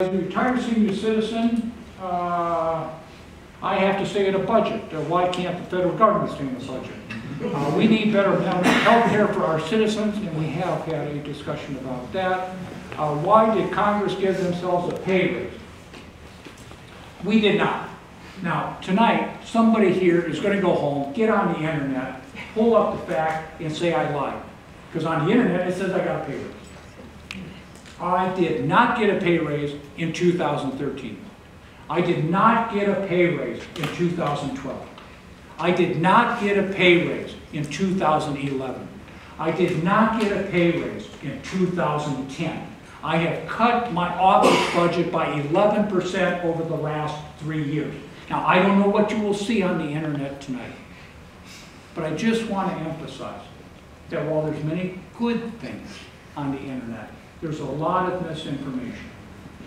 As a retired senior citizen, uh, I have to stay in a budget. Uh, Why can't the federal government stay in a budget? Uh, We need better health care for our citizens, and we have had a discussion about that. Uh, Why did Congress give themselves a pay raise? We did not. Now, tonight, somebody here is gonna go home, get on the internet, pull up the fact, and say I lied. Because on the internet, it says I got a pay raise. I did not get a pay raise in 2013. I did not get a pay raise in 2012. I did not get a pay raise in 2011. I did not get a pay raise in 2010. I have cut my office budget by 11% over the last three years. Now, I don't know what you will see on the internet tonight, but I just want to emphasize that while there's many good things on the internet, there's a lot of misinformation,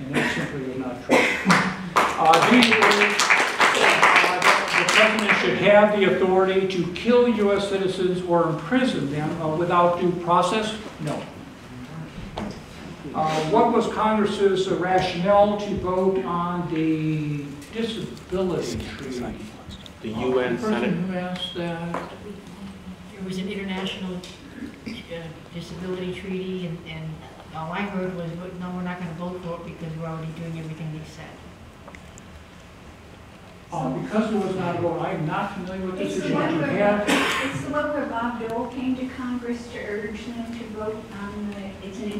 and that simply is not true. Uh, these words, uh, The president should have the authority to kill U.S. citizens or imprison them uh, without due process? No. Uh, What was Congress's rationale to vote on the disability treaty? The UN the Senate, person who asked that, It was an international uh, disability treaty, and, and all I heard was, no, we're not gonna vote for it because we're already doing everything they said. uh, because there was not a vote, I'm not familiar with this It's the issue. one You where, have- it's the one where Bob Dole came to Congress to urge them to vote on the, it's an